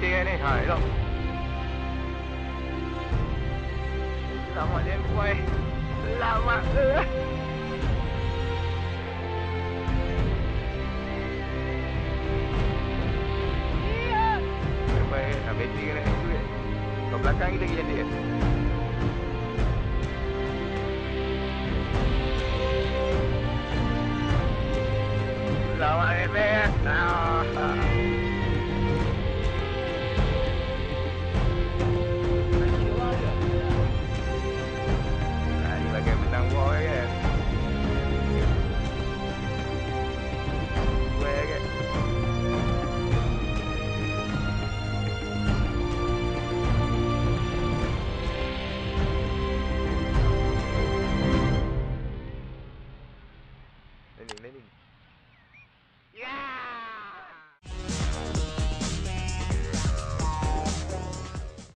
này hải đâu Sao mà em quay Làm ạ à? Sampai habis tiga nak duit Ke belakang kita jadi Selamat Mek Nah mean anything. Yeah!